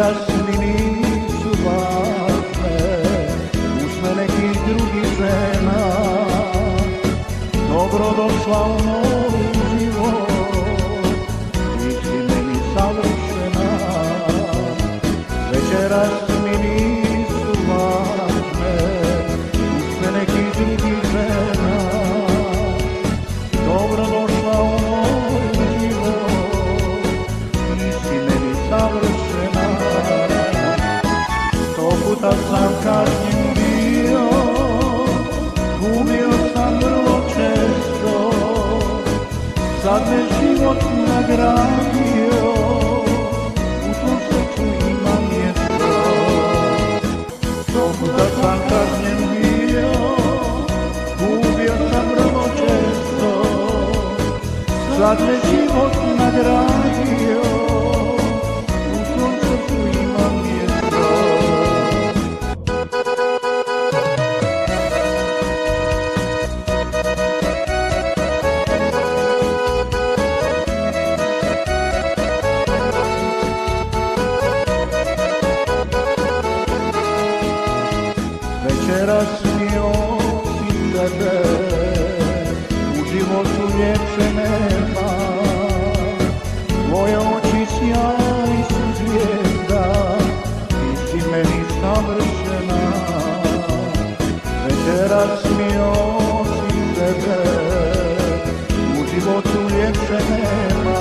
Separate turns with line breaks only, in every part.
Nisu važne. Usne nekih drugih žena. Dobro došla u moj život. Ti si meni savršena. Večeras mi nisu puta sam kažnjen bio Gubio sam vrlo često. Sad me život nagradio U tom srcu ima mjesto. Sto puta sam kažnjen bio Gubio sam vrlo često. Sad me život nagradio Osim tebe U životu ljepše nema. Tvoje oči sjaj su zvijezda Ti si meni savršena. Večeras mi osim tebe U životu ljepše nema.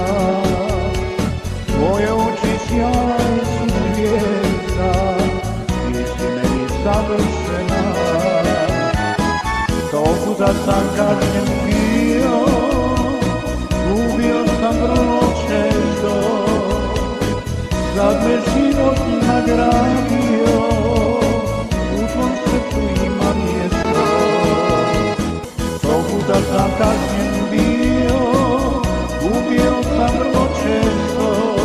Tvoje oči sjaj su si Puta sam kažnjen bio. Gubio sam vrlo često. Sad me život nagradio. U tvom srcu ima mjesto. Sto puta sam kažnjen bio. Gubio sam vrlo često.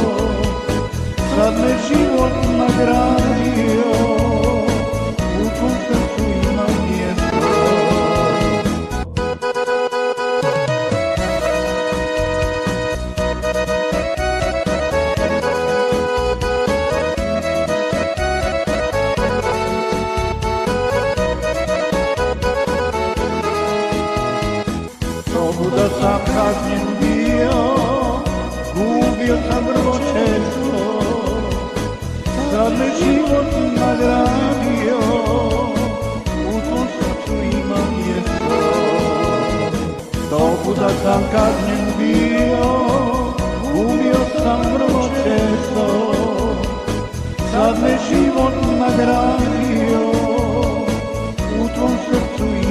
Sad me život nagradio praznjen bio, gubio sam vrlo često, sad me život nagradio, u tom srcu ima mjesto. Dobuda sam kažnjen bio, gubio sam vrlo često, sad me život nagradio, u tom srcu ima